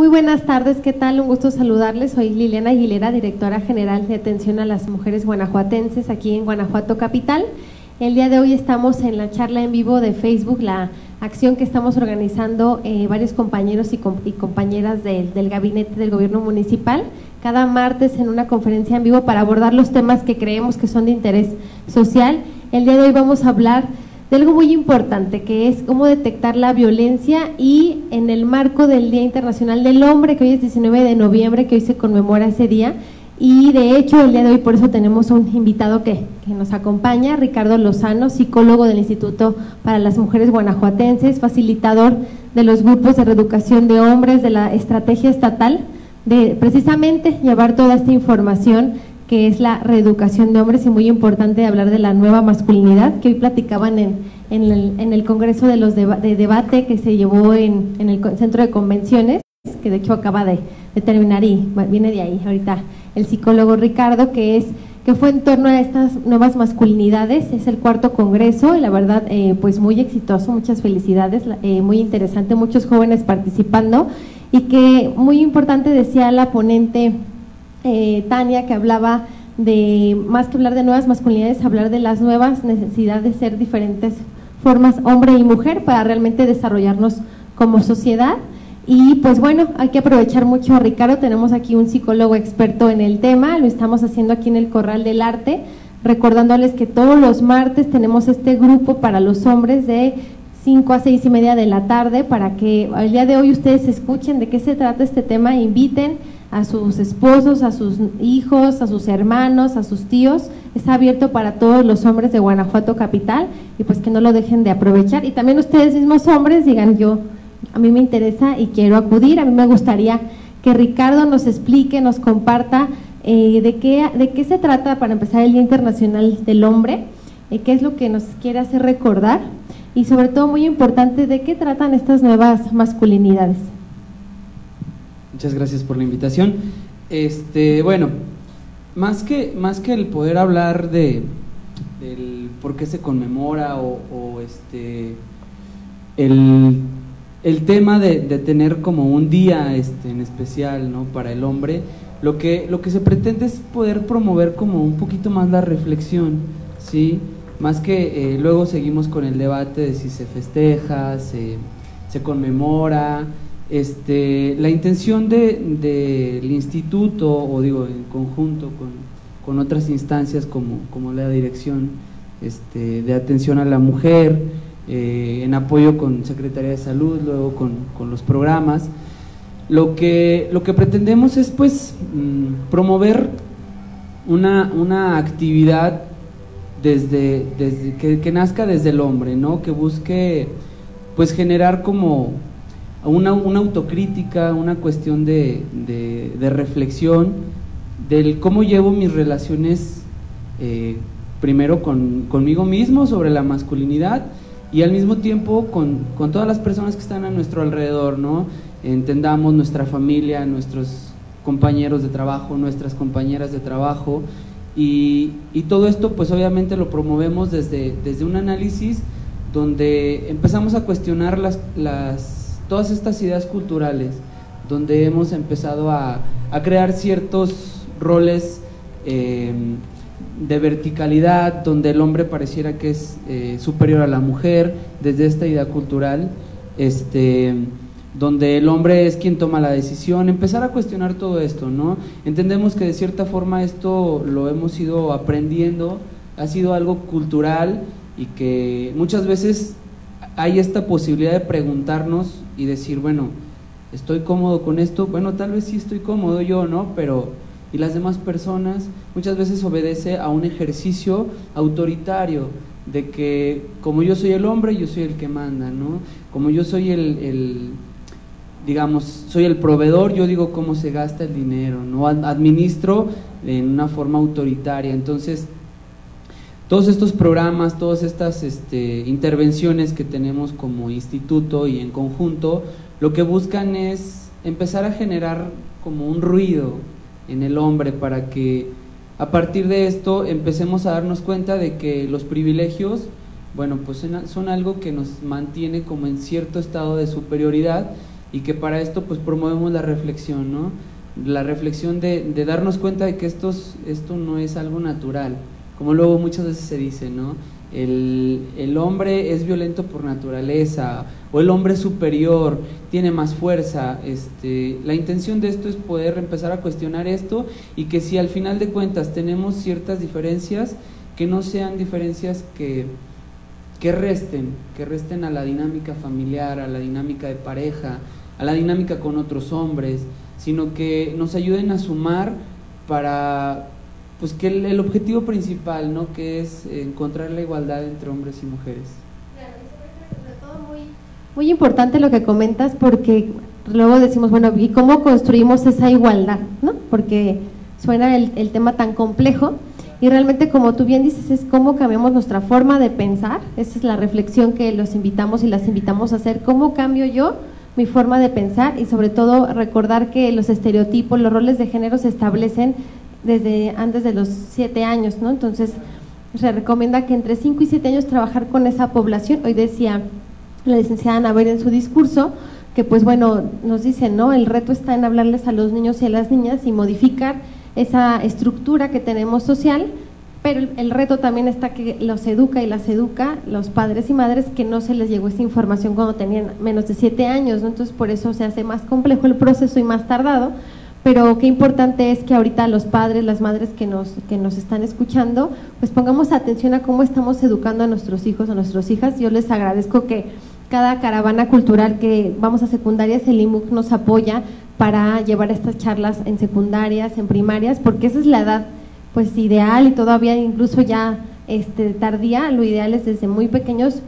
Muy buenas tardes, ¿qué tal? Un gusto saludarles. Soy Liliana Aguilera, directora general de atención a las mujeres guanajuatenses aquí en Guanajuato Capital. El día de hoy estamos en la charla en vivo de Facebook, la acción que estamos organizando eh, varios compañeros y, compañeras del gabinete del gobierno municipal, cada martes en una conferencia en vivo para abordar los temas que creemos que son de interés social. El día de hoy vamos a hablar de algo muy importante, que es cómo detectar la violencia y en el marco del Día Internacional del Hombre, que hoy es 19 de noviembre, que hoy se conmemora ese día, y de hecho el día de hoy por eso tenemos un invitado que, que nos acompaña, Ricardo Lozano, psicólogo del Instituto para las Mujeres Guanajuatenses, facilitador de los grupos de reeducación de hombres de la estrategia estatal de precisamente llevar toda esta información que es la reeducación de hombres y muy importante hablar de la nueva masculinidad que hoy platicaban en, en, el, Congreso de los de debate que se llevó en, el Centro de Convenciones, que de hecho acaba de, terminar y viene de ahí ahorita el psicólogo Ricardo, que es que fue en torno a estas nuevas masculinidades, es el cuarto congreso y la verdad eh, pues muy exitoso, muchas felicidades, eh, muy interesante, muchos jóvenes participando y que muy importante decía la ponente eh, Tania, que hablaba de, más que hablar de nuevas masculinidades, hablar de las nuevas necesidades de ser diferentes formas, hombre y mujer, para realmente desarrollarnos como sociedad. Y pues bueno, hay que aprovechar mucho a Ricardo, tenemos aquí un psicólogo experto en el tema, lo estamos haciendo aquí en el Corral del Arte, recordándoles que todos los martes tenemos este grupo para los hombres de 5 a 6 y media de la tarde para que el día de hoy ustedes escuchen de qué se trata este tema, inviten a sus esposos, a sus hijos, a sus hermanos, a sus tíos. Está abierto para todos los hombres de Guanajuato Capital y pues que no lo dejen de aprovechar. Y también ustedes mismos hombres digan yo, a mí me interesa y quiero acudir. A mí me gustaría que Ricardo nos explique, nos comparta eh, de, qué, de qué se trata para empezar el Día Internacional del Hombre, eh, qué es lo que nos quiere hacer recordar y sobre todo muy importante de qué tratan estas nuevas masculinidades. Muchas gracias por la invitación. Este, bueno, más que, más que el poder hablar de del por qué se conmemora o, este el, tema de, tener como un día este, en especial ¿no? para el hombre, lo que, lo que se pretende es poder promover como un poquito más la reflexión, ¿sí? Más que eh, luego seguimos con el debate de si se festeja, se, se conmemora, este, la intención del de, instituto, o digo, en conjunto con, otras instancias como, la dirección este, de atención a la mujer, eh, en apoyo con Secretaría de Salud, luego con, los programas, lo que, lo que pretendemos es pues mm, promover una, actividad desde, desde que, que, nazca desde el hombre, ¿no? que busque pues generar como una, una autocrítica, una cuestión de, de, reflexión del cómo llevo mis relaciones eh, primero con, conmigo mismo sobre la masculinidad y al mismo tiempo con, con, todas las personas que están a nuestro alrededor, ¿no? Entendamos nuestra familia, nuestros compañeros de trabajo, nuestras compañeras de trabajo y, y todo esto pues obviamente lo promovemos desde, desde un análisis donde empezamos a cuestionar las, las todas estas ideas culturales, donde hemos empezado a, crear ciertos roles eh, de verticalidad, donde el hombre pareciera que es eh, superior a la mujer, desde esta idea cultural, este, donde el hombre es quien toma la decisión, empezar a cuestionar todo esto, ¿no? Entendemos que de cierta forma esto lo hemos ido aprendiendo, ha sido algo cultural y que muchas veces hay esta posibilidad de preguntarnos y decir, bueno, estoy cómodo con esto, bueno, tal vez sí estoy cómodo yo, ¿no? Pero, ¿y las demás personas? Muchas veces obedece a un ejercicio autoritario de que como yo soy el hombre, yo soy el que manda, ¿no? Como yo soy el, el digamos, soy el proveedor, yo digo cómo se gasta el dinero, ¿no? Administro en una forma autoritaria. Entonces, todos estos programas, todas estas este, intervenciones que tenemos como instituto y en conjunto, lo que buscan es empezar a generar como un ruido en el hombre para que a partir de esto empecemos a darnos cuenta de que los privilegios, bueno, pues son algo que nos mantiene como en cierto estado de superioridad y que para esto pues promovemos la reflexión, ¿no? La reflexión de, de darnos cuenta de que esto no es algo natural, como luego muchas veces se dice, ¿no? El, el, hombre es violento por naturaleza o el hombre superior tiene más fuerza. Este, la intención de esto es poder empezar a cuestionar esto y que si al final de cuentas tenemos ciertas diferencias, que no sean diferencias que, que resten, que resten a la dinámica familiar, a la dinámica de pareja, a la dinámica con otros hombres, sino que nos ayuden a sumar para pues que el, objetivo principal, ¿no? Que es encontrar la igualdad entre hombres y mujeres. muy, importante lo que comentas porque luego decimos, bueno, ¿y cómo construimos esa igualdad? ¿no? Porque suena el, el tema tan complejo y realmente como tú bien dices es cómo cambiamos nuestra forma de pensar, esa es la reflexión que los invitamos y las invitamos a hacer, cómo cambio yo mi forma de pensar y sobre todo recordar que los estereotipos, los roles de género se establecen desde antes de los siete años, ¿no? Entonces, se recomienda que entre cinco y siete años trabajar con esa población. Hoy decía la licenciada Ana ver en su discurso que, pues bueno, nos dicen, ¿no? El reto está en hablarles a los niños y a las niñas y modificar esa estructura que tenemos social, pero el, reto también está que los educa y las educa los padres y madres que no se les llegó esa información cuando tenían menos de siete años, ¿no? Entonces, por eso se hace más complejo el proceso y más tardado, pero qué importante es que ahorita los padres, las madres que nos, que nos están escuchando, pues pongamos atención a cómo estamos educando a nuestros hijos, a nuestras hijas. Yo les agradezco que cada caravana cultural que vamos a secundarias, el IMUC nos apoya para llevar estas charlas en secundarias, en primarias, porque esa es la edad pues ideal y todavía incluso ya este, tardía, lo ideal es desde muy pequeños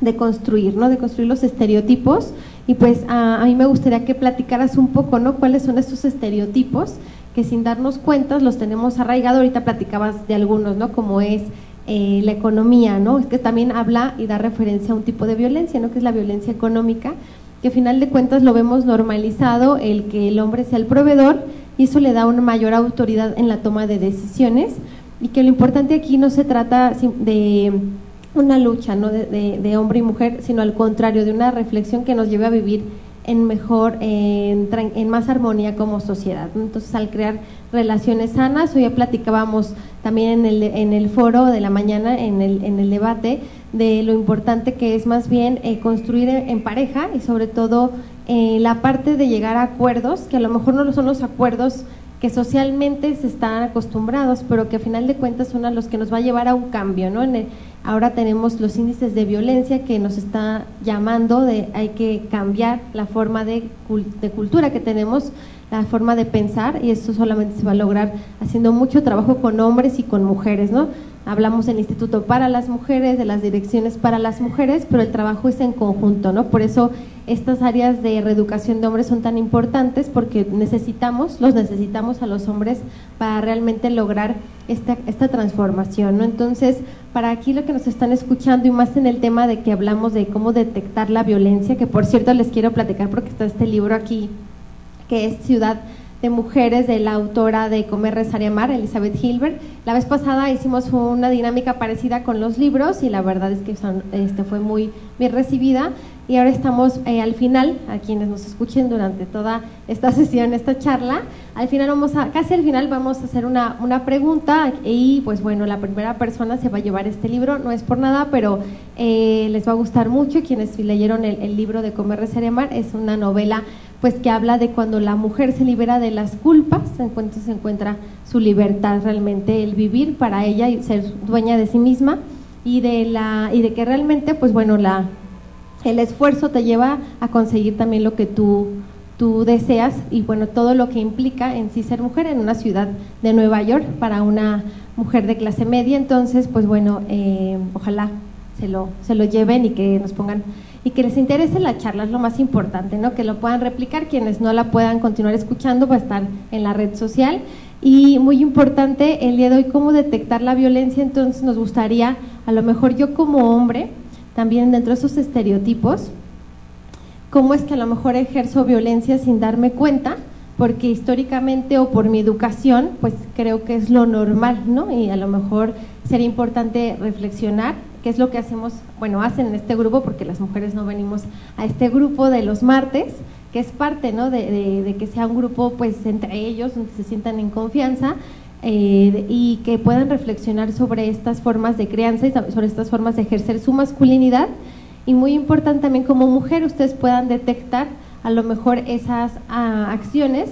de construir, ¿no? De construir los estereotipos y pues a, mí me gustaría que platicaras un poco, ¿no? ¿Cuáles son estos estereotipos que sin darnos cuenta los tenemos arraigados? Ahorita platicabas de algunos, ¿no? Como es eh, la economía, ¿no? Es que también habla y da referencia a un tipo de violencia, ¿no? Que es la violencia económica, que a final de cuentas lo vemos normalizado, el que el hombre sea el proveedor y eso le da una mayor autoridad en la toma de decisiones y que lo importante aquí no se trata de una lucha ¿no? de, hombre y mujer, sino al contrario, de una reflexión que nos lleve a vivir en mejor, en, en más armonía como sociedad. Entonces, al crear relaciones sanas, hoy ya platicábamos también en el, en el foro de la mañana, en el, en el debate, de lo importante que es más bien eh, construir en pareja y sobre todo eh, la parte de llegar a acuerdos, que a lo mejor no son los acuerdos que socialmente se están acostumbrados, pero que a final de cuentas son a los que nos va a llevar a un cambio, ¿no? En Ahora tenemos los índices de violencia que nos está llamando de hay que cambiar la forma de, de, cultura que tenemos, la forma de pensar y esto solamente se va a lograr haciendo mucho trabajo con hombres y con mujeres, ¿no? Hablamos del Instituto para las Mujeres, de las direcciones para las mujeres, pero el trabajo es en conjunto, ¿no? Por eso estas áreas de reeducación de hombres son tan importantes porque necesitamos, los necesitamos a los hombres para realmente lograr esta, esta transformación, ¿no? Entonces, para aquí lo que nos están escuchando y más en el tema de que hablamos de cómo detectar la violencia, que por cierto les quiero platicar porque está este libro aquí, que es Ciudad de mujeres de la autora de Comer, Rezar y Amar, Elizabeth Hilbert. La vez pasada hicimos una dinámica parecida con los libros y la verdad es que este, fue muy bien recibida. Y ahora estamos eh, al final, a quienes nos escuchen durante toda esta sesión, esta charla, al final vamos a, casi al final vamos a hacer una, una pregunta y pues bueno, la primera persona se va a llevar este libro, no es por nada, pero eh, les va a gustar mucho. Quienes leyeron el, libro de Comer, Rezar y Amar, es una novela pues que habla de cuando la mujer se libera de las culpas, entonces se encuentra su libertad realmente, el vivir para ella y ser dueña de sí misma y de la y de que realmente pues bueno la el esfuerzo te lleva a conseguir también lo que tú tú deseas y bueno todo lo que implica en sí ser mujer en una ciudad de Nueva York para una mujer de clase media entonces pues bueno eh, ojalá se lo se lo lleven y que nos pongan y que les interese la charla, es lo más importante, ¿no? Que lo puedan replicar, quienes no la puedan continuar escuchando va a estar en la red social. Y muy importante el día de hoy, cómo detectar la violencia, entonces nos gustaría, a lo mejor yo como hombre, también dentro de esos estereotipos, cómo es que a lo mejor ejerzo violencia sin darme cuenta, porque históricamente o por mi educación, pues creo que es lo normal, ¿no? Y a lo mejor sería importante reflexionar qué es lo que hacemos, bueno, hacen en este grupo, porque las mujeres no venimos a este grupo de los martes, que es parte ¿no? de, que sea un grupo pues entre ellos, donde se sientan en confianza eh, y que puedan reflexionar sobre estas formas de crianza y sobre estas formas de ejercer su masculinidad. Y muy importante también como mujer, ustedes puedan detectar a lo mejor esas ah, acciones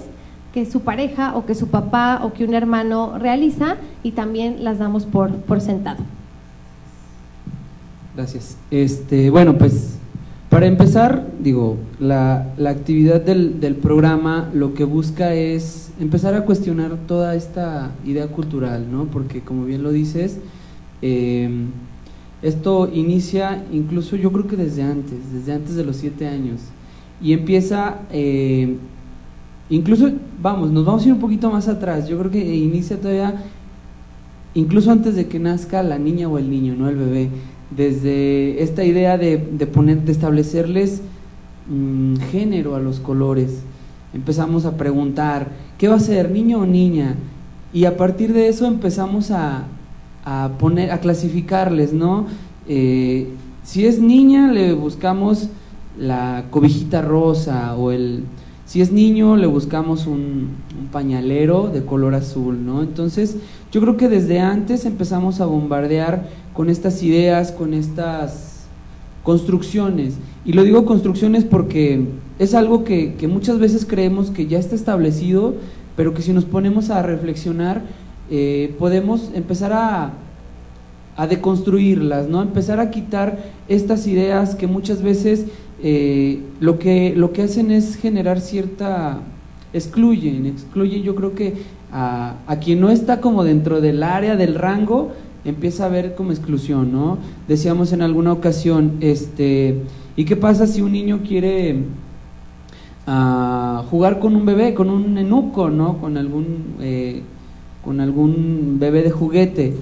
que su pareja o que su papá o que un hermano realiza y también las damos por, por sentado. Gracias. Este, bueno, pues para empezar, digo, la, la actividad del, del, programa lo que busca es empezar a cuestionar toda esta idea cultural, ¿no? Porque como bien lo dices, em, esto inicia incluso yo creo que desde antes, desde antes de los siete años, y empieza, eh, incluso, vamos, nos vamos a ir un poquito más atrás, yo creo que inicia todavía, incluso antes de que nazca la niña o el niño, ¿no? El bebé desde esta idea de, poner, de establecerles mm, género a los colores. Empezamos a preguntar, ¿qué va a ser, niño o niña? Y a partir de eso empezamos a, poner, a clasificarles, ¿no? Eh, si es niña, le buscamos la cobijita rosa o el... Si es niño, le buscamos un, un pañalero de color azul, ¿no? Entonces, yo creo que desde antes empezamos a bombardear con estas ideas, con estas construcciones. Y lo digo construcciones porque es algo que, muchas veces creemos que ya está establecido, pero que si nos ponemos a reflexionar, eh, podemos empezar a, a, deconstruirlas, ¿no? Empezar a quitar estas ideas que muchas veces eh, lo, que, lo que hacen es generar cierta... excluyen, excluyen yo creo que a, a quien no está como dentro del área, del rango, empieza a ver como exclusión, ¿no? Decíamos en alguna ocasión, este, ¿y qué pasa si un niño quiere ah, jugar con un bebé, con un enuco, ¿no? Con algún, eh, con algún bebé de juguete.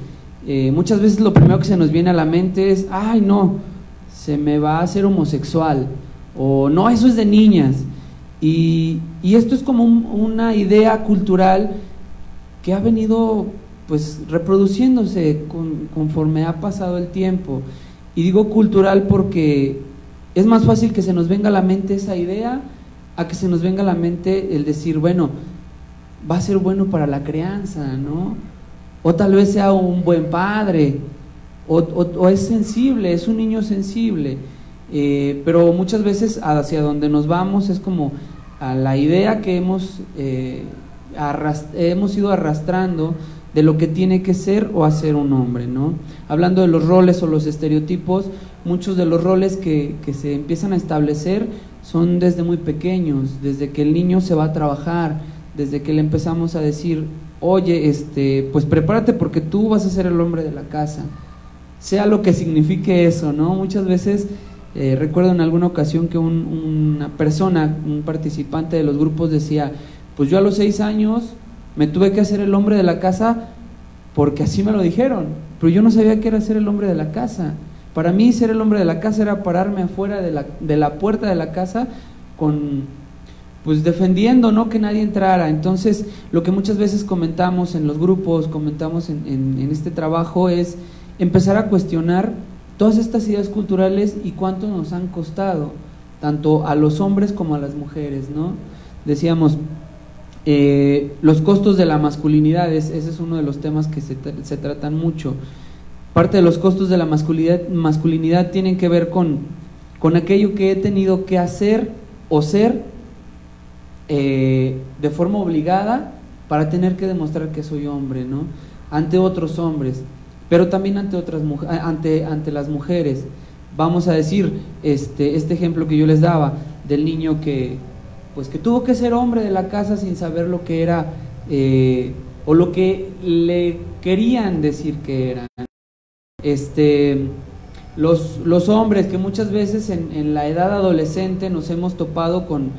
Eh, muchas veces lo primero que se nos viene a la mente es, ay no, se me va a hacer homosexual, o no, eso es de niñas. Y, y esto es como una idea cultural que ha venido pues reproduciéndose conforme ha pasado el tiempo. Y digo cultural porque es más fácil que se nos venga a la mente esa idea a que se nos venga a la mente el decir, bueno, va a ser bueno para la crianza, ¿no? O tal vez sea un buen padre, o, es sensible, es un niño sensible. Eh, pero muchas veces hacia donde nos vamos es como a la idea que hemos, eh, hemos ido arrastrando de lo que tiene que ser o hacer un hombre, ¿no? Hablando de los roles o los estereotipos, muchos de los roles que, que, se empiezan a establecer son desde muy pequeños, desde que el niño se va a trabajar, desde que le empezamos a decir, oye, este, pues prepárate porque tú vas a ser el hombre de la casa, sea lo que signifique eso, ¿no? Muchas veces eh, recuerdo en alguna ocasión que una persona, un participante de los grupos decía, pues yo a los seis años me tuve que hacer el hombre de la casa porque así me lo dijeron, pero yo no sabía que era ser el hombre de la casa. Para mí ser el hombre de la casa era pararme afuera de la, de la puerta de la casa con pues defendiendo no que nadie entrara. Entonces, lo que muchas veces comentamos en los grupos, comentamos en, en, este trabajo es empezar a cuestionar todas estas ideas culturales y cuánto nos han costado, tanto a los hombres como a las mujeres, ¿no? Decíamos, eh, los costos de la masculinidad, ese es uno de los temas que se, se, tratan mucho. Parte de los costos de la masculinidad, tienen que ver con, con aquello que he tenido que hacer o ser eh, de forma obligada para tener que demostrar que soy hombre, ¿no? Ante otros hombres, pero también ante otras ante, ante las mujeres. Vamos a decir, este, este ejemplo que yo les daba del niño que, pues que tuvo que ser hombre de la casa sin saber lo que era eh, o lo que le querían decir que era. Este, los, los hombres que muchas veces en, la edad adolescente nos hemos topado con,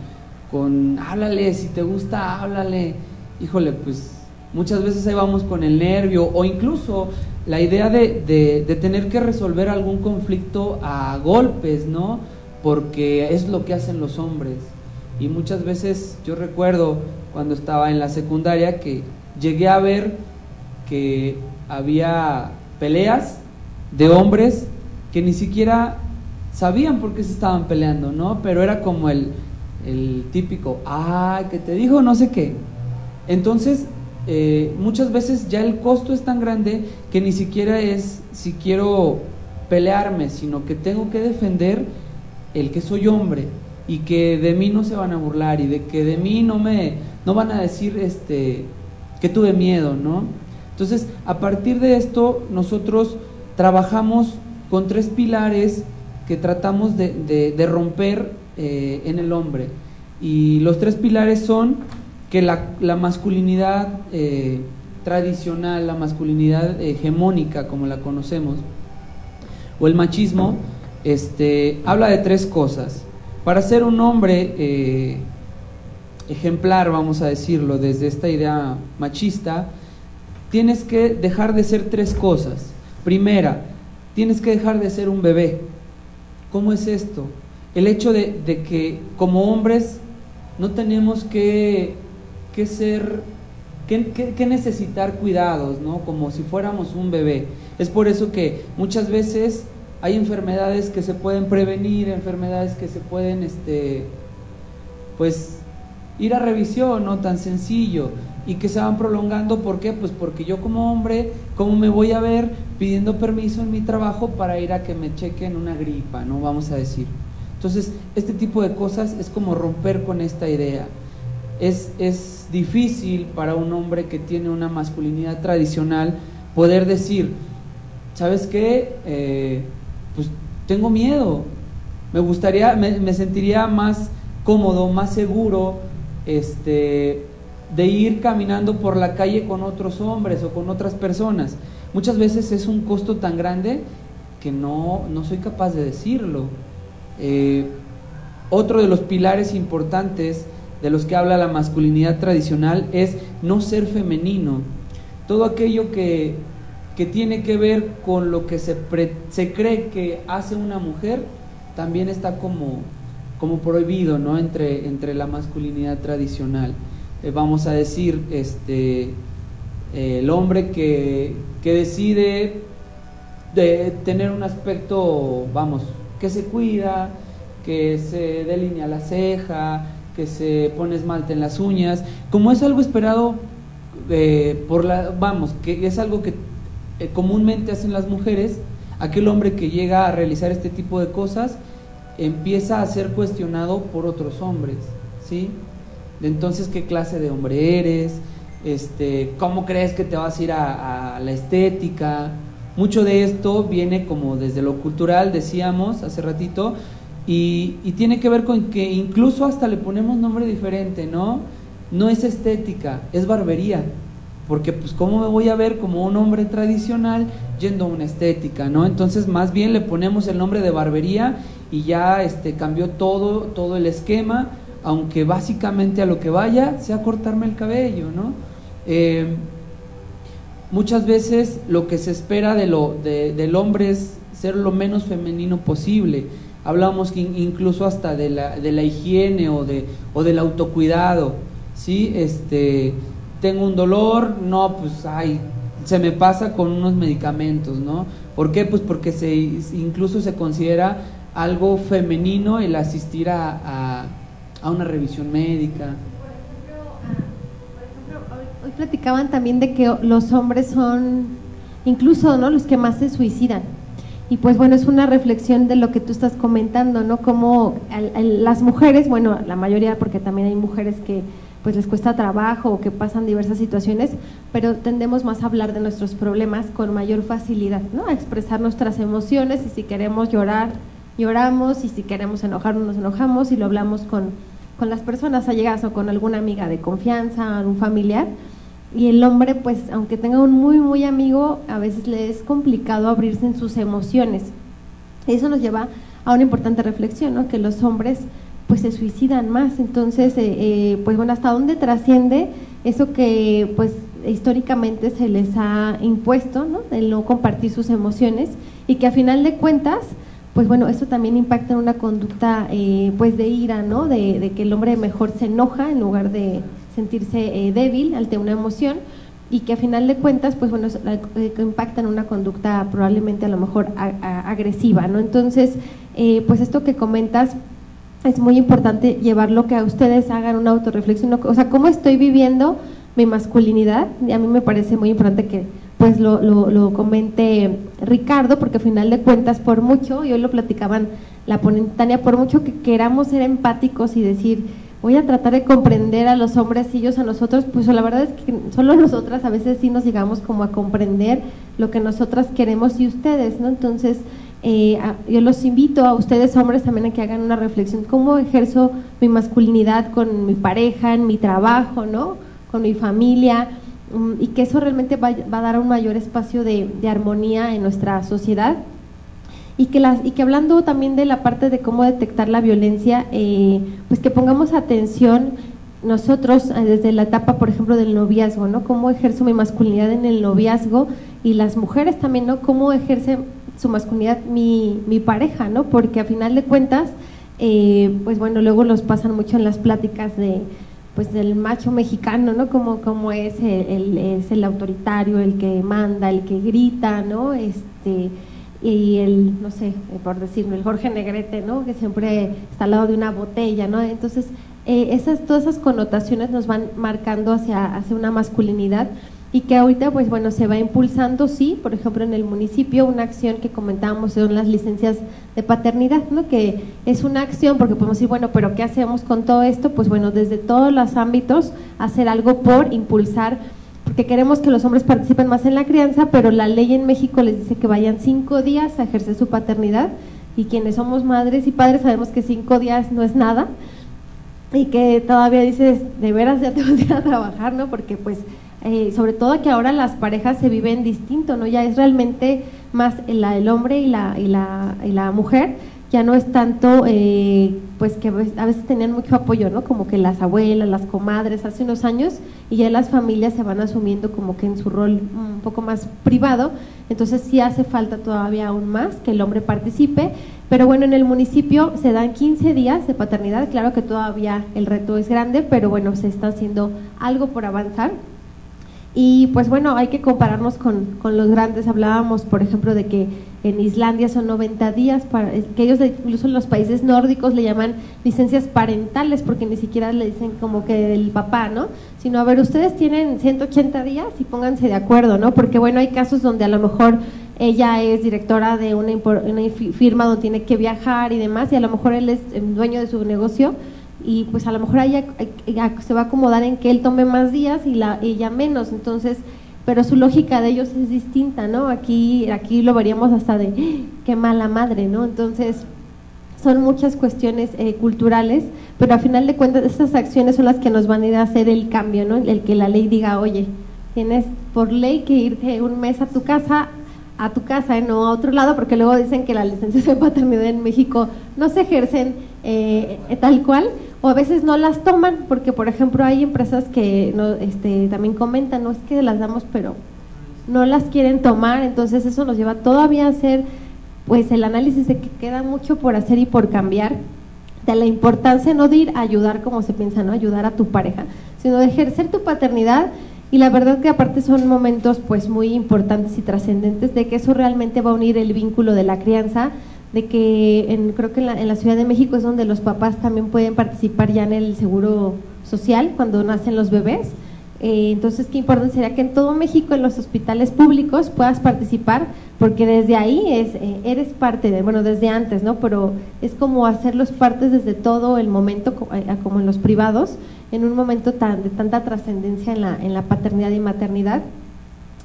con, háblale, si te gusta, háblale. Híjole, pues muchas veces ahí vamos con el nervio o incluso la idea de, de, tener que resolver algún conflicto a golpes, ¿no? Porque es lo que hacen los hombres. Y muchas veces yo recuerdo cuando estaba en la secundaria que llegué a ver que había peleas de hombres que ni siquiera sabían por qué se estaban peleando, ¿no? Pero era como el, el típico, ah, que te dijo no sé qué. Entonces, eh, muchas veces ya el costo es tan grande que ni siquiera es si quiero pelearme, sino que tengo que defender el que soy hombre y que de mí no se van a burlar y de que de mí no me no van a decir este que tuve miedo, ¿no? Entonces, a partir de esto nosotros trabajamos con tres pilares que tratamos de, romper eh, en el hombre. Y los tres pilares son que la, masculinidad eh, tradicional, la masculinidad hegemónica como la conocemos, o el machismo, este, habla de tres cosas. Para ser un hombre eh, ejemplar, vamos a decirlo, desde esta idea machista, tienes que dejar de ser tres cosas. Primera, tienes que dejar de ser un bebé. ¿Cómo es esto? El hecho de, que como hombres no tenemos que, que ser, que, necesitar cuidados, ¿no? Como si fuéramos un bebé. Es por eso que muchas veces hay enfermedades que se pueden prevenir, enfermedades que se pueden, este, pues, ir a revisión, no tan sencillo, y que se van prolongando, ¿por qué? Pues porque yo como hombre, ¿cómo me voy a ver pidiendo permiso en mi trabajo para ir a que me chequen una gripa, no vamos a decir? Entonces, este tipo de cosas es como romper con esta idea. Es, es difícil para un hombre que tiene una masculinidad tradicional poder decir, ¿sabes qué? Eh, pues tengo miedo, me gustaría, me, me sentiría más cómodo, más seguro, este, de ir caminando por la calle con otros hombres o con otras personas. Muchas veces es un costo tan grande que no, no soy capaz de decirlo. Eh, otro de los pilares importantes de los que habla la masculinidad tradicional es no ser femenino. Todo aquello que, que tiene que ver con lo que se, se cree que hace una mujer también está como, como prohibido ¿no? entre, entre la masculinidad tradicional. Eh, vamos a decir, este, el hombre que, que decide de tener un aspecto, vamos, que se cuida, que se delinea la ceja, que se pone esmalte en las uñas, como es algo esperado eh, por la, vamos, que es algo que eh, comúnmente hacen las mujeres, aquel hombre que llega a realizar este tipo de cosas empieza a ser cuestionado por otros hombres, ¿sí? Entonces, ¿qué clase de hombre eres? Este, ¿Cómo crees que te vas a ir a, la estética? Mucho de esto viene como desde lo cultural, decíamos hace ratito, y, tiene que ver con que incluso hasta le ponemos nombre diferente, ¿no? No es estética, es barbería. Porque pues cómo me voy a ver como un hombre tradicional yendo a una estética, ¿no? Entonces más bien le ponemos el nombre de barbería y ya este, cambió todo, todo el esquema, aunque básicamente a lo que vaya sea cortarme el cabello, ¿no? Eh, muchas veces lo que se espera de lo, del hombre es ser lo menos femenino posible. Hablamos incluso hasta de la, de la higiene o, de, o del autocuidado, ¿sí? Este, tengo un dolor, no, pues, ay, se me pasa con unos medicamentos, ¿no? ¿Por qué? Pues porque se, incluso se considera algo femenino el asistir a, a, una revisión médica. Hoy platicaban también de que los hombres son incluso ¿no? los que más se suicidan. Y pues bueno, es una reflexión de lo que tú estás comentando, ¿no? Como las mujeres, bueno, la mayoría, porque también hay mujeres que pues les cuesta trabajo o que pasan diversas situaciones, pero tendemos más a hablar de nuestros problemas con mayor facilidad, ¿no? A expresar nuestras emociones y si queremos llorar, lloramos y si queremos enojarnos, nos enojamos y lo hablamos con, con las personas allegadas o con alguna amiga de confianza, un familiar. Y el hombre, pues, aunque tenga un muy, muy amigo, a veces le es complicado abrirse en sus emociones. Eso nos lleva a una importante reflexión, ¿no? Que los hombres pues se suicidan más. Entonces, eh, eh, pues bueno, ¿hasta dónde trasciende eso que pues históricamente se les ha impuesto, ¿no? El no compartir sus emociones y que a final de cuentas, pues bueno, eso también impacta en una conducta eh, pues de ira, ¿no? De, que el hombre mejor se enoja en lugar de sentirse débil ante una emoción y que a final de cuentas, pues bueno, impacta en una conducta probablemente a lo mejor agresiva, ¿no? Entonces, pues esto que comentas es muy importante llevarlo que a ustedes hagan una autorreflexión, o sea, cómo estoy viviendo mi masculinidad, y a mí me parece muy importante que pues lo, lo, comente Ricardo, porque al final de cuentas, por mucho, y hoy lo platicaban la ponente Tania, por mucho que queramos ser empáticos y decir, voy a tratar de comprender a los hombres y ellos a nosotros, pues la verdad es que solo nosotras a veces sí nos llegamos como a comprender lo que nosotras queremos y ustedes, ¿no? Entonces, eh, yo los invito a ustedes hombres también a que hagan una reflexión, ¿cómo ejerzo mi masculinidad con mi pareja, en mi trabajo, ¿no? Con mi familia mm, y que eso realmente va, a dar un mayor espacio de, armonía en nuestra sociedad y que, las, y que hablando también de la parte de cómo detectar la violencia, eh, pues que pongamos atención nosotros eh, desde la etapa, por ejemplo, del noviazgo, ¿no? Cómo ejerzo mi masculinidad en el noviazgo y las mujeres también, ¿no? Cómo ejerce su masculinidad mi, mi pareja, ¿no? Porque a final de cuentas, eh, pues bueno, luego los pasan mucho en las pláticas de pues del macho mexicano, ¿no? Como, como es, el, es el autoritario, el que manda, el que grita, ¿no? Este, y el, no sé, por decirlo, el Jorge Negrete, ¿no? Que siempre está al lado de una botella, ¿no? Entonces, eh, esas, todas esas connotaciones nos van marcando hacia, hacia una masculinidad y que ahorita pues bueno se va impulsando sí por ejemplo en el municipio una acción que comentábamos son las licencias de paternidad no que es una acción porque podemos decir bueno pero qué hacemos con todo esto pues bueno desde todos los ámbitos hacer algo por impulsar porque queremos que los hombres participen más en la crianza pero la ley en México les dice que vayan cinco días a ejercer su paternidad y quienes somos madres y padres sabemos que cinco días no es nada y que todavía dices de veras ya te vas a ir a trabajar no porque pues eh, sobre todo que ahora las parejas se viven distinto, ¿no? Ya es realmente más la del hombre y la, y la, y la mujer, ya no es tanto, eh, pues que a veces tenían mucho apoyo, ¿no? Como que las abuelas, las comadres, hace unos años, y ya las familias se van asumiendo como que en su rol un poco más privado, entonces sí hace falta todavía aún más que el hombre participe, pero bueno, en el municipio se dan 15 días de paternidad, claro que todavía el reto es grande, pero bueno, se está haciendo algo por avanzar. Y pues bueno, hay que compararnos con, con, los grandes. Hablábamos, por ejemplo, de que en Islandia son 90 días, para, que ellos incluso en los países nórdicos le llaman licencias parentales, porque ni siquiera le dicen como que del papá, ¿no? Sino, a ver, ustedes tienen 180 días y pónganse de acuerdo, ¿no? Porque bueno, hay casos donde a lo mejor ella es directora de una, una firma donde tiene que viajar y demás, y a lo mejor él es dueño de su negocio y pues a lo mejor ella, se va a acomodar en que él tome más días y la, ella menos, entonces, pero su lógica de ellos es distinta, ¿no? Aquí, aquí lo veríamos hasta de ¡Ah! qué mala madre, ¿no? Entonces, son muchas cuestiones eh, culturales, pero a final de cuentas estas acciones son las que nos van a ir a hacer el cambio, ¿no? El que la ley diga, oye, tienes por ley que irte un mes a tu casa, a tu casa, ¿eh? no a otro lado, porque luego dicen que las licencias de paternidad en México no se ejercen eh, tal cual, o a veces no las toman, porque por ejemplo hay empresas que no, este, también comentan, no es que las damos, pero no las quieren tomar, entonces eso nos lleva todavía a hacer pues el análisis de que queda mucho por hacer y por cambiar, de la importancia no de ir a ayudar como se piensa, no ayudar a tu pareja, sino de ejercer tu paternidad. Y la verdad que aparte son momentos pues muy importantes y trascendentes de que eso realmente va a unir el vínculo de la crianza de que en, creo que en la, Ciudad de México es donde los papás también pueden participar ya en el seguro social cuando nacen los bebés. Eh, entonces, qué importante sería que en todo México, en los hospitales públicos, puedas participar, porque desde ahí es, eh, eres parte de, bueno, desde antes, ¿no? Pero es como hacerlos partes desde todo el momento, eh, como en los privados, en un momento tan, de tanta trascendencia en la, en la paternidad y maternidad.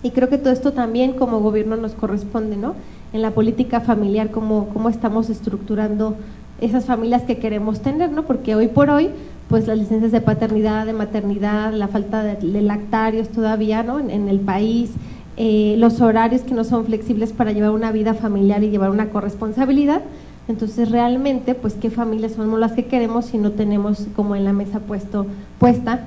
Y creo que todo esto también como gobierno nos corresponde, ¿no? En la política familiar, cómo, cómo estamos estructurando esas familias que queremos tener, ¿no? Porque hoy por hoy, pues las licencias de paternidad, de maternidad, la falta de, lactarios todavía, ¿no? En, el país, eh, los horarios que no son flexibles para llevar una vida familiar y llevar una corresponsabilidad. Entonces, realmente, pues, ¿qué familias somos las que queremos si no tenemos como en la mesa puesto, puesta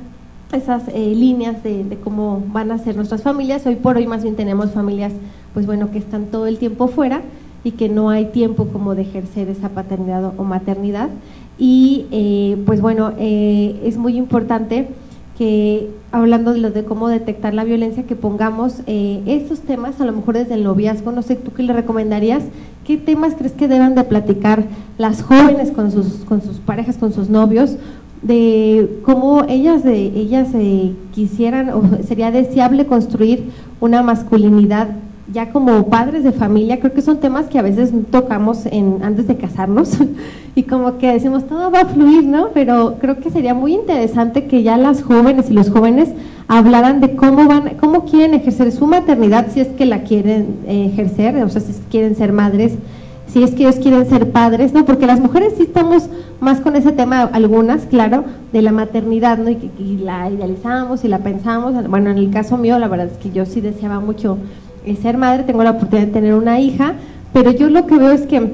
esas eh, líneas de, de, cómo van a ser nuestras familias? Hoy por hoy más bien tenemos familias pues bueno, que están todo el tiempo fuera y que no hay tiempo como de ejercer esa paternidad o maternidad. Y eh, pues bueno, eh, es muy importante que hablando de lo de cómo detectar la violencia, que pongamos esos temas, a lo mejor desde el noviazgo, no sé, ¿tú qué le recomendarías? ¿Qué temas crees que deben de platicar las jóvenes con sus, con sus parejas, con sus novios? De cómo ellas, de, ellas eh, quisieran o sería deseable construir una masculinidad ya como padres de familia, creo que son temas que a veces tocamos en, antes de casarnos y como que decimos todo va a fluir, ¿no? Pero creo que sería muy interesante que ya las jóvenes y los jóvenes hablaran de cómo van, cómo quieren ejercer su maternidad, si es que la quieren eh, ejercer, o sea, si quieren ser madres, si es que ellos quieren ser padres, ¿no? Porque las mujeres sí estamos más con ese tema, algunas, claro, de la maternidad, ¿no? Y, y la idealizamos y la pensamos. Bueno, en el caso mío, la verdad es que yo sí deseaba mucho ser madre, tengo la oportunidad de tener una hija, pero yo lo que veo es que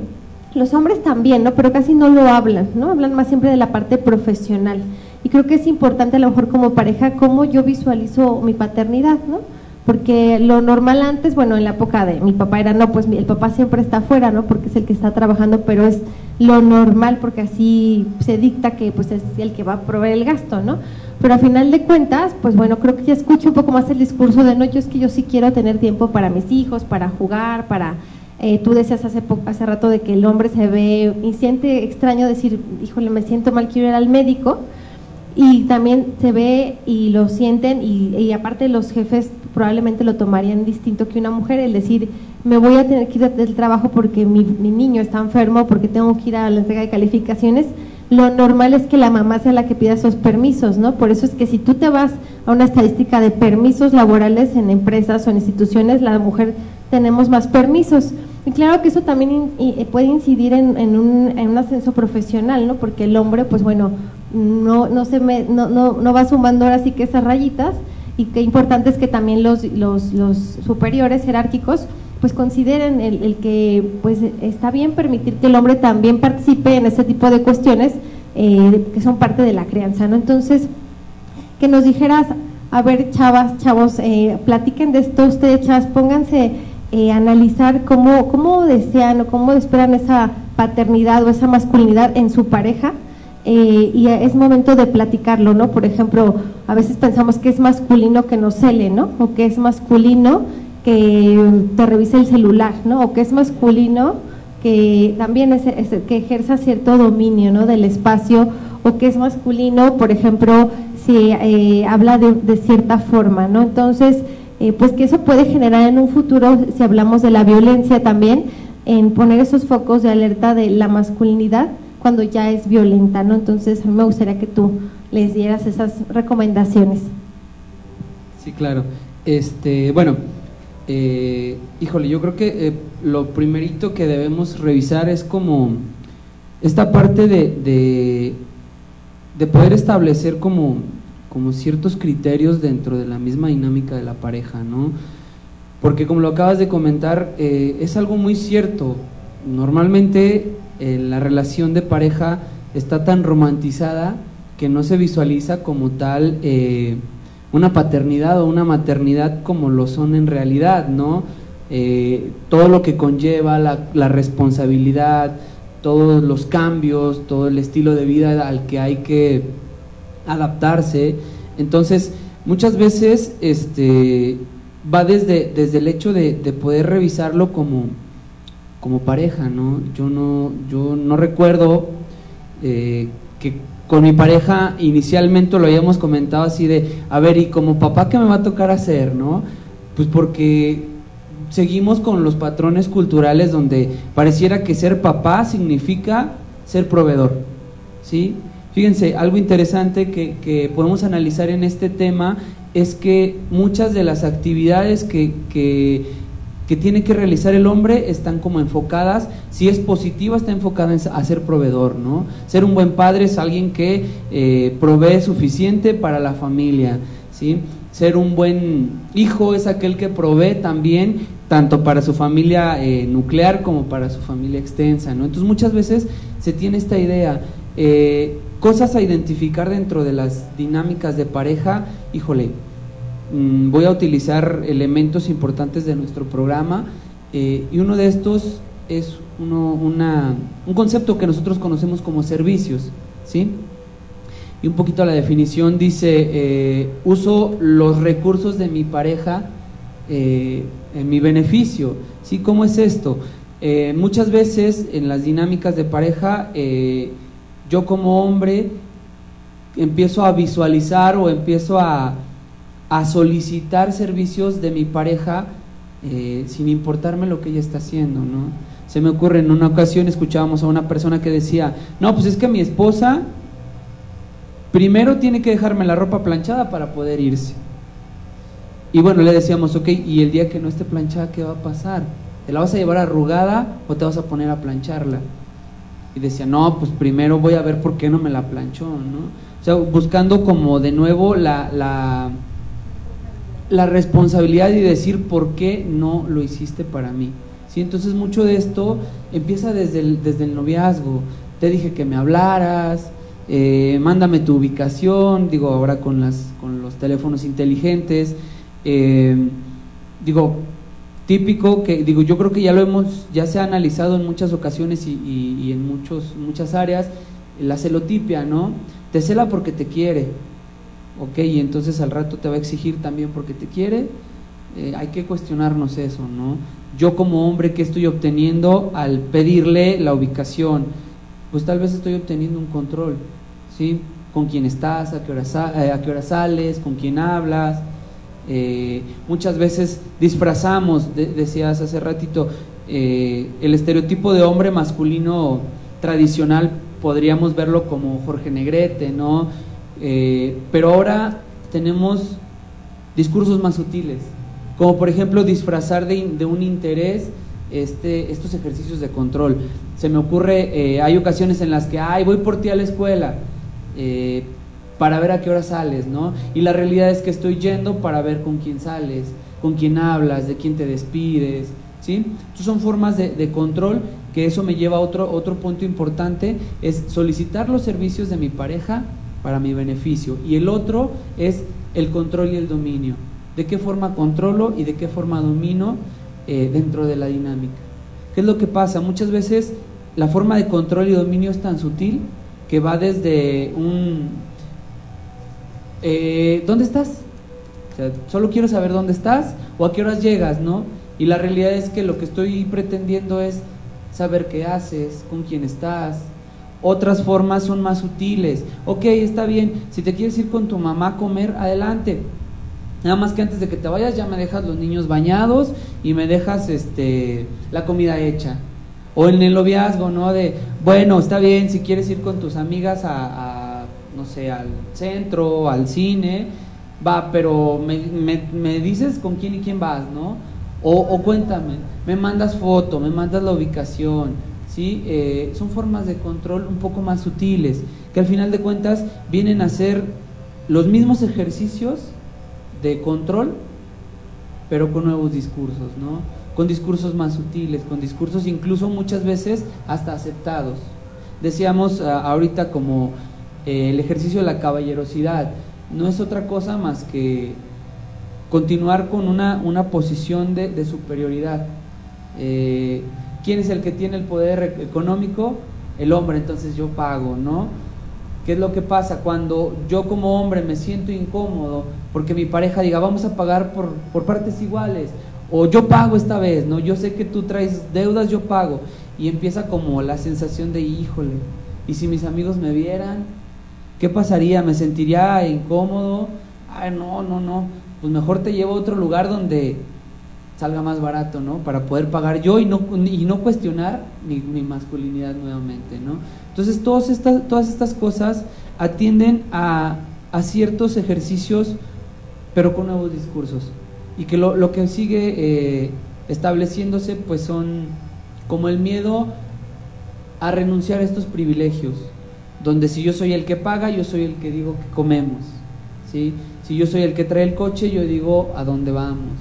los hombres también, ¿no? Pero casi no lo hablan, ¿no? Hablan más siempre de la parte profesional. Y creo que es importante a lo mejor como pareja cómo yo visualizo mi paternidad, ¿no? Porque lo normal antes, bueno, en la época de mi papá era, no, pues el papá siempre está afuera, ¿no? Porque es el que está trabajando, pero es lo normal porque así se dicta que pues es el que va a proveer el gasto, ¿no? Pero a final de cuentas, pues bueno, creo que ya escucho un poco más el discurso de no, yo es que yo sí quiero tener tiempo para mis hijos, para jugar, para... Eh, tú decías hace, hace rato de que el hombre se ve y siente extraño decir, híjole, me siento mal, quiero ir al médico. Y también se ve y lo sienten y, aparte los jefes probablemente lo tomarían distinto que una mujer, el decir, me voy a tener que ir del trabajo porque mi, mi niño está enfermo, porque tengo que ir a la entrega de calificaciones lo normal es que la mamá sea la que pida esos permisos, ¿no? Por eso es que si tú te vas a una estadística de permisos laborales en empresas o en instituciones, la mujer tenemos más permisos. Y claro que eso también eh, puede incidir en, un, ascenso profesional, ¿no? Porque el hombre, pues bueno, no, no, se no, no, va sumando ahora sí que esas rayitas y qué importante es que también los, los, superiores jerárquicos pues consideren el, que pues está bien permitir que el hombre también participe en este tipo de cuestiones eh, que son parte de la crianza, ¿no? Entonces, que nos dijeras, a ver, chavas, chavos, eh, platiquen de esto ustedes, chavas, pónganse eh, analizar cómo, cómo desean o cómo esperan esa paternidad o esa masculinidad en su pareja, y es momento de platicarlo, ¿no? Por ejemplo, a veces pensamos que es masculino que nos cele, ¿no? O que es masculino que te revise el celular, ¿no? O que es masculino, que también es, que ejerza cierto dominio, ¿no? Del espacio, o que es masculino, por ejemplo, si eh, habla de, cierta forma, ¿no? Entonces, eh, pues que eso puede generar en un futuro, si hablamos de la violencia también, en poner esos focos de alerta de la masculinidad cuando ya es violenta, ¿no? Entonces, a mí me gustaría que tú les dieras esas recomendaciones. Sí, claro. Este, bueno, eh, híjole, yo creo que eh, lo primerito que debemos revisar es como esta parte de, de, poder establecer como, como ciertos criterios dentro de la misma dinámica de la pareja, ¿no? Porque como lo acabas de comentar, eh, es algo muy cierto. Normalmente la relación de pareja está tan romantizada que no se visualiza como tal una paternidad o una maternidad como lo son en realidad, ¿no? Eh, todo lo que conlleva la, responsabilidad, todos los cambios, todo el estilo de vida al que hay que adaptarse. Entonces, muchas veces este, va desde, desde el hecho de, poder revisarlo como, como pareja, ¿no? Yo no, yo no recuerdo eh, que con mi pareja inicialmente lo habíamos comentado así de, a ver, ¿y como papá qué me va a tocar hacer, no? Pues porque seguimos con los patrones culturales donde pareciera que ser papá significa ser proveedor, ¿sí? Fíjense, algo interesante que, que podemos analizar en este tema es que muchas de las actividades que, que que tiene que realizar el hombre están como enfocadas, si es positiva está enfocada en, ser proveedor, ¿no? Ser un buen padre es alguien que eh, provee suficiente para la familia, ¿sí? Ser un buen hijo es aquel que provee también tanto para su familia eh, nuclear como para su familia extensa, ¿no? Entonces muchas veces se tiene esta idea, eh, cosas a identificar dentro de las dinámicas de pareja, híjole, Mm, voy a utilizar elementos importantes de nuestro programa eh, y uno de estos es uno, una, un concepto que nosotros conocemos como servicios. ¿sí? y un poquito la definición dice, eh, uso los recursos de mi pareja eh, en mi beneficio. ¿Sí? ¿Cómo es esto? Muchas veces en las dinámicas de pareja, yo como hombre empiezo a visualizar o empiezo a, a solicitar servicios de mi pareja sin importarme lo que ella está haciendo, ¿no? Se me ocurre, en una ocasión escuchábamos a una persona que decía, no, pues es que mi esposa primero tiene que dejarme la ropa planchada para poder irse. Y bueno, le decíamos, ok, y el día que no esté planchada, ¿qué va a pasar? ¿Te la vas a llevar arrugada o te vas a poner a plancharla? Y decía, no, pues primero voy a ver por qué no me la planchó, ¿no? O sea, buscando como de nuevo la, la, la responsabilidad y decir por qué no lo hiciste para mí. ¿Sí? Entonces mucho de esto empieza desde el, desde el noviazgo. Te dije que me hablaras, eh, mándame tu ubicación, digo ahora con, las, con los teléfonos inteligentes. Eh, digo, típico que, digo, yo creo que ya lo hemos, ya se ha analizado en muchas ocasiones y, y en muchos, muchas áreas, la celotipia, ¿no? Te cela porque te quiere, ¿ok? Y entonces al rato te va a exigir también porque te quiere. Eh, hay que cuestionarnos eso, ¿no? yo como hombre, ¿qué estoy obteniendo al pedirle la ubicación? Pues tal vez estoy obteniendo un control, ¿sí? Con quién estás, a qué hora, eh, a qué hora sales, con quién hablas. Eh, muchas veces disfrazamos, decías hace ratito, eh, el estereotipo de hombre masculino tradicional, podríamos verlo como Jorge Negrete, ¿no? Pero ahora tenemos discursos más sutiles como por ejemplo disfrazar de, un interés este, estos ejercicios de control. Se me ocurre, eh, hay ocasiones en las que, ay, voy por ti a la escuela eh, para ver a qué hora sales, ¿no? Y la realidad es que estoy yendo para ver con quién sales, con quién hablas, de quién te despides, ¿sí? Son formas de, de control que eso me lleva a otro, otro punto importante, es solicitar los servicios de mi pareja para mi beneficio. Y el otro es el control y el dominio de qué forma controlo y de qué forma domino eh, dentro de la dinámica. ¿Qué es lo que pasa? Muchas veces la forma de control y dominio es tan sutil que va desde un... Eh, ¿Dónde estás? Solo quiero saber dónde estás o a qué horas llegas, ¿no? Y la realidad es que lo que estoy pretendiendo es saber qué haces, con quién estás. Otras formas son más sutiles. Ok, está bien, si te quieres ir con tu mamá a comer, adelante Nada más que antes de que te vayas ya me dejas los niños bañados y me dejas este la comida hecha. O en el noviazgo, ¿no? De, bueno, está bien, si quieres ir con tus amigas a, no sé, al centro, al cine, va, pero me, dices con quién y quién vas, ¿no? O, cuéntame, me mandas foto, me mandas la ubicación, ¿sí? Eh, son formas de control un poco más sutiles, que al final de cuentas vienen a ser los mismos ejercicios de control, pero con nuevos discursos, ¿no? Con discursos más sutiles, con discursos incluso muchas veces hasta aceptados. Decíamos ah, ahorita como eh, el ejercicio de la caballerosidad, no es otra cosa más que continuar con una, una posición de, superioridad. Eh, ¿Quién es el que tiene el poder económico? El hombre, entonces yo pago, ¿no? ¿Qué es lo que pasa cuando yo como hombre me siento incómodo porque mi pareja diga, vamos a pagar por, por partes iguales? O yo pago esta vez, ¿no? Yo sé que tú traes deudas, yo pago. Y empieza como la sensación de, híjole, ¿y si mis amigos me vieran? ¿Qué pasaría? ¿Me sentiría incómodo? Ay, no, no, no. Pues mejor te llevo a otro lugar donde salga más barato, ¿no? Para poder pagar yo y no, y no cuestionar mi, mi masculinidad nuevamente, ¿no? Entonces, todas estas, todas estas cosas atienden a, ciertos ejercicios, pero con nuevos discursos. Y que lo, que sigue eh, estableciéndose, pues son como el miedo a renunciar a estos privilegios, donde si yo soy el que paga, yo soy el que digo que comemos. ¿sí? Si yo soy el que trae el coche, yo digo a dónde vamos.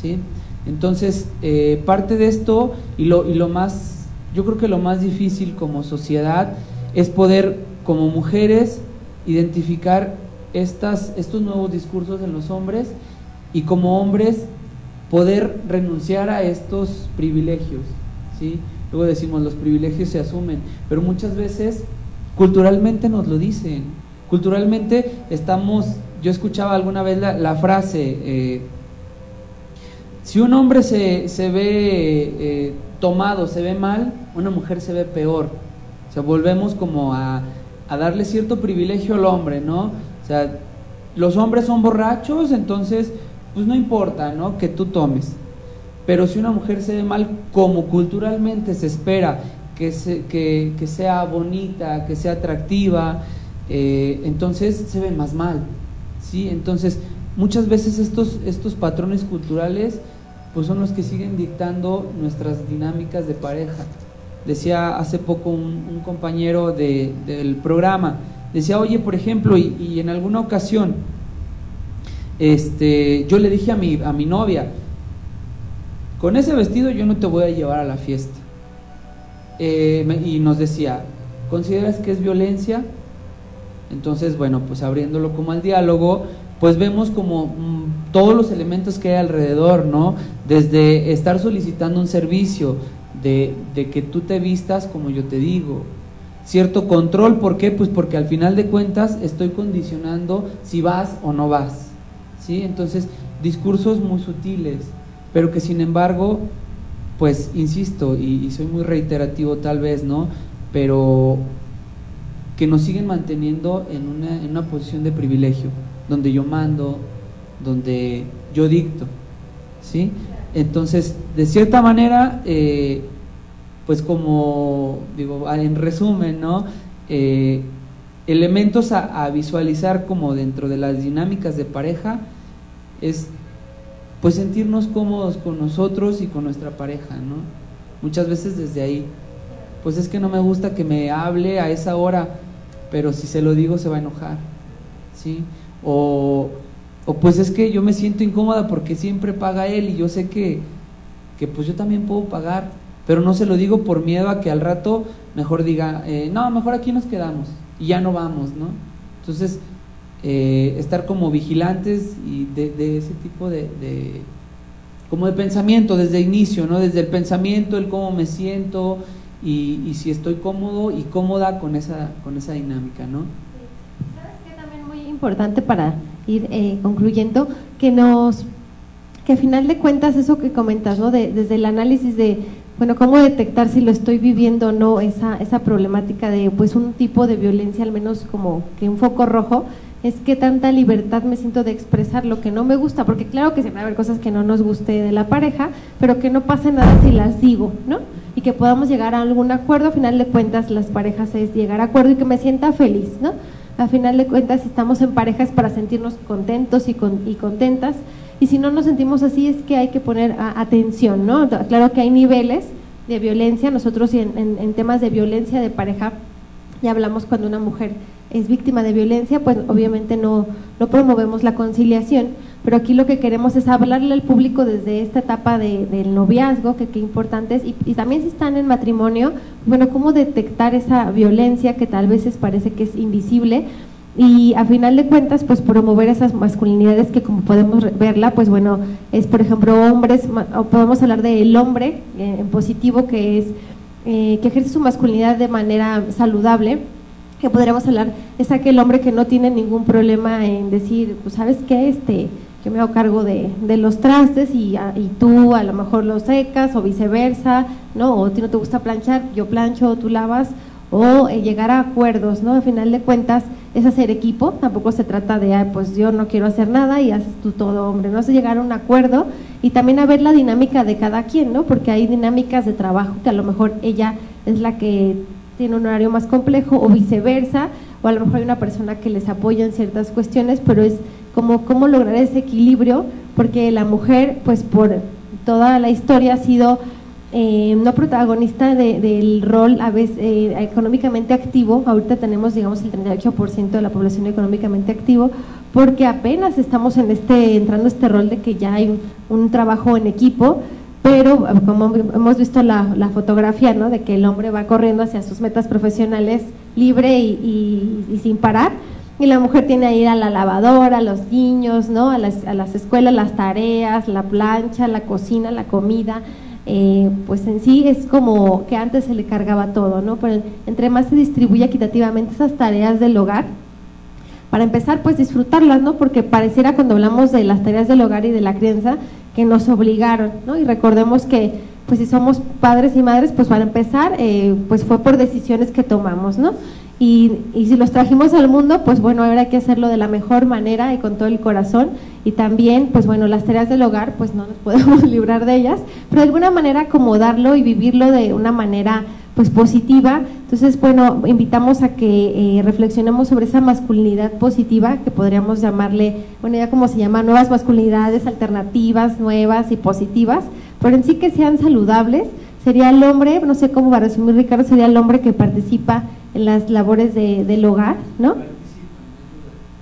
¿sí? Entonces, eh, parte de esto y lo, y lo más yo creo que lo más difícil como sociedad es poder, como mujeres, identificar estas, estos nuevos discursos en los hombres y como hombres poder renunciar a estos privilegios. ¿sí? Luego decimos, los privilegios se asumen, pero muchas veces culturalmente nos lo dicen. culturalmente estamos, yo escuchaba alguna vez la, frase, eh, si un hombre se, se ve eh, tomado, se ve mal, una mujer se ve peor. O sea, volvemos como a, a darle cierto privilegio al hombre, ¿no? O sea, los hombres son borrachos, entonces, pues no importa, ¿no? Que tú tomes. Pero si una mujer se ve mal, como culturalmente se espera que, se, que, que sea bonita, que sea atractiva, eh, entonces se ve más mal. ¿sí? Entonces, muchas veces estos, estos patrones culturales pues son los que siguen dictando nuestras dinámicas de pareja. Decía hace poco un, compañero del programa, decía, oye, por ejemplo, y, en alguna ocasión, este, yo le dije a mi, a mi novia, con ese vestido yo no te voy a llevar a la fiesta. Eh, y nos decía, ¿consideras que es violencia? Entonces, bueno, pues abriéndolo como al diálogo, pues vemos como todos los elementos que hay alrededor, ¿no? Desde estar solicitando un servicio, de, de, que tú te vistas como yo te digo. Cierto control, ¿por qué? Pues porque al final de cuentas estoy condicionando si vas o no vas. ¿sí? Entonces, discursos muy sutiles pero que sin embargo, pues insisto, y, soy muy reiterativo tal vez, ¿no? Pero que nos siguen manteniendo en una, en una posición de privilegio, donde yo mando, donde yo dicto, ¿sí? Entonces, de cierta manera, eh, pues como digo, en resumen, ¿no? Eh, elementos a, a, visualizar como dentro de las dinámicas de pareja es pues sentirnos cómodos con nosotros y con nuestra pareja, ¿no? Muchas veces desde ahí, pues es que no me gusta que me hable a esa hora, pero si se lo digo se va a enojar, ¿sí? O, o pues es que yo me siento incómoda porque siempre paga él y yo sé que, que pues yo también puedo pagar, pero no se lo digo por miedo a que al rato mejor diga, eh, no, mejor aquí nos quedamos y ya no vamos, ¿no? Entonces, eh, estar como vigilantes y de, ese tipo de, como de pensamiento desde el inicio, ¿no? Desde el pensamiento, el cómo me siento y, si estoy cómodo y cómoda con esa, con esa dinámica, ¿no? ¿Sabes qué? También muy importante para ir eh, concluyendo, que nos, que a final de cuentas eso que comentas, ¿no? desde el análisis de, bueno, cómo detectar si lo estoy viviendo o no, esa, esa problemática de pues un tipo de violencia, al menos como que un foco rojo, es que tanta libertad me siento de expresar lo que no me gusta, porque claro que se va a haber cosas que no nos guste de la pareja, pero que no pase nada si las digo, ¿no? Y que podamos llegar a algún acuerdo, a final de cuentas las parejas es llegar a acuerdo y que me sienta feliz, ¿no? A final de cuentas estamos en parejas para sentirnos contentos y, y contentas, y si no nos sentimos así es que hay que poner atención, ¿no? Claro que hay niveles de violencia, nosotros en, en temas de violencia de pareja ya hablamos cuando una mujer es víctima de violencia, pues obviamente no, no promovemos la conciliación, pero aquí lo que queremos es hablarle al público desde esta etapa de, del noviazgo, que qué importante es, y, también si están en matrimonio, bueno, cómo detectar esa violencia que tal vez parece que es invisible, y a final de cuentas pues promover esas masculinidades que como podemos verla pues bueno es por ejemplo hombres o podemos hablar del hombre eh, en positivo que es eh, que ejerce su masculinidad de manera saludable que podríamos hablar es aquel hombre que no tiene ningún problema en decir, pues sabes qué, este, yo me hago cargo de, de los trastes y, ah, y, tú a lo mejor los secas o viceversa, ¿no? O a ti no te gusta planchar, yo plancho o tú lavas, o eh, llegar a acuerdos, ¿no? Al final de cuentas es hacer equipo, tampoco se trata de, pues yo no quiero hacer nada y haces tú todo, hombre, no es llegar a un acuerdo y también a ver la dinámica de cada quien, ¿no? Porque hay dinámicas de trabajo que a lo mejor ella es la que tiene un horario más complejo o viceversa, o a lo mejor hay una persona que les apoya en ciertas cuestiones, pero es como cómo lograr ese equilibrio, porque la mujer, pues por toda la historia ha sido eh, no protagonista del rol a veces eh, económicamente activo, ahorita tenemos digamos el 38% de la población económicamente activo, porque apenas estamos en este entrando este rol de que ya hay un trabajo en equipo, pero como hemos visto la, fotografía, ¿no? De que el hombre va corriendo hacia sus metas profesionales libre y, sin parar, y la mujer tiene que ir a la lavadora, a los niños, ¿no? A las, a las escuelas, las tareas, la plancha, la cocina, la comida, eh, pues en sí es como que antes se le cargaba todo, ¿no? Pero entre más se distribuye equitativamente esas tareas del hogar, para empezar, pues disfrutarlas, ¿no? Porque pareciera cuando hablamos de las tareas del hogar y de la crianza que nos obligaron, ¿no? Y recordemos que, pues si somos padres y madres, pues para empezar, eh, pues fue por decisiones que tomamos, ¿no? Y, si los trajimos al mundo, pues bueno, hay que hacerlo de la mejor manera y con todo el corazón. Y también, pues bueno, las tareas del hogar, pues no nos podemos librar de ellas, pero de alguna manera acomodarlo y vivirlo de una manera pues positiva. Entonces, bueno, invitamos a que eh, reflexionemos sobre esa masculinidad positiva, que podríamos llamarle, bueno, ya como se llama, nuevas masculinidades alternativas, nuevas y positivas, pero en sí que sean saludables. Sería el hombre, no sé cómo va a resumir Ricardo, sería el hombre que participa en las labores de, del hogar, ¿no?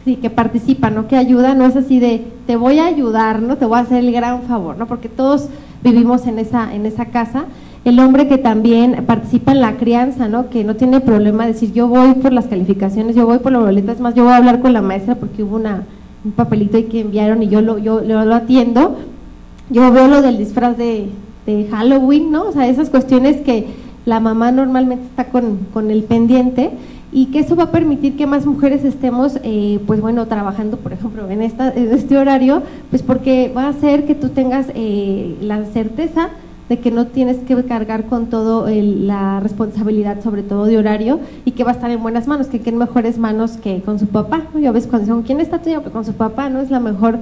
Sí, que participa, ¿no? Que ayuda, no es así de te voy a ayudar, ¿no? Te voy a hacer el gran favor, ¿no? Porque todos vivimos en esa, en esa casa el hombre que también participa en la crianza, ¿no? que no tiene problema de decir yo voy por las calificaciones, yo voy por la boleta, es más, yo voy a hablar con la maestra porque hubo una, un papelito ahí que enviaron y yo lo, yo, lo atiendo. Yo veo lo del disfraz de, de, Halloween, ¿no? O sea, esas cuestiones que la mamá normalmente está con, con, el pendiente y que eso va a permitir que más mujeres estemos, eh, pues bueno, trabajando, por ejemplo, en, esta, en este horario, pues porque va a hacer que tú tengas eh, la certeza de que no tienes que cargar con todo la responsabilidad, sobre todo de horario, y que va a estar en buenas manos, que en mejores manos que con su papá. Yo ves cuando dicen, ¿quién está tuyo? Pues con su papá, ¿no? Es la mejor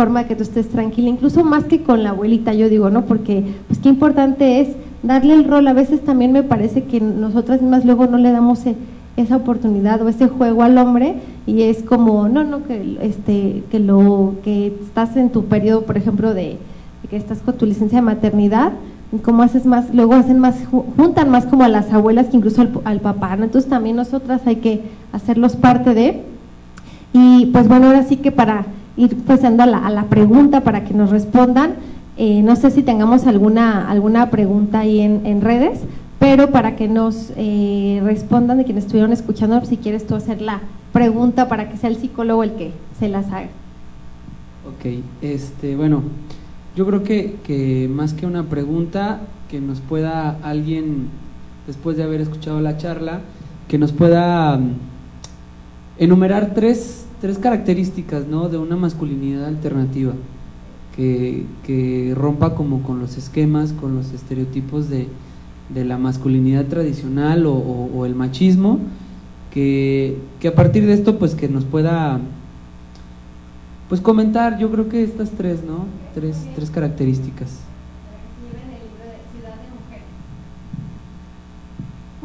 forma de que tú estés tranquila, incluso más que con la abuelita, yo digo, ¿no? Porque, pues qué importante es darle el rol. A veces también me parece que nosotras mismas luego no le damos e, esa oportunidad o ese juego al hombre y es como, no, no, que, este, que, lo, que estás en tu periodo, por ejemplo, de que estás con tu licencia de maternidad, como haces más, luego hacen más, juntan más como a las abuelas que incluso al, papá, entonces también nosotras hay que hacerlos parte de, y pues bueno, ahora sí que para ir pasando a la, a la pregunta, para que nos respondan, eh, no sé si tengamos alguna, alguna pregunta ahí en, en redes, pero para que nos eh, respondan de quienes estuvieron escuchando, si quieres tú hacer la pregunta para que sea el psicólogo el que se las haga. Ok, este, bueno, yo creo que, que más que una pregunta, que nos pueda alguien, después de haber escuchado la charla, que nos pueda mm, enumerar tres, tres características ¿no? de una masculinidad alternativa, que, que, rompa como con los esquemas, con los estereotipos de, de la masculinidad tradicional o, el machismo, que, que, a partir de esto pues que nos pueda pues comentar, yo creo que estas tres, ¿no? Tres, tres características.